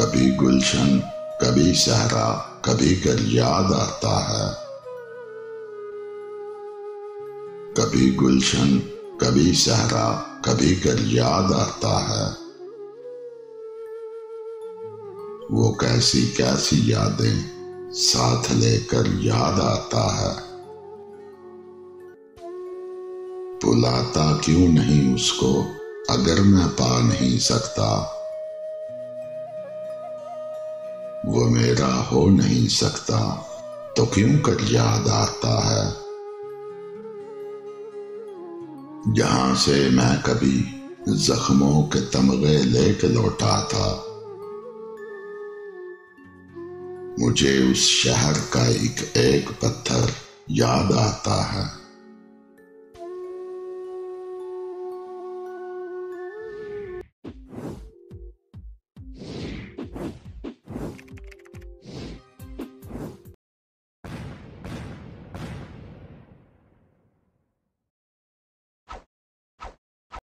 कभी गुलशन, कभी सहरा, कभी कर याद आता है। कभी गुलशन, कभी सहरा, कभी कर याद आता है। वो कैसी कैसी यादें साथ लेकर याद आता है। बुलाता क्यों नहीं उसको? अगर मैं पा नहीं सकता वो मेरा हो नहीं सकता तो क्यों कर याद आता है? जहाँ से मैं कभी जख्मों के तमगे लेके लौटा था, मुझे उस शहर का एक एक पत्थर याद आता है।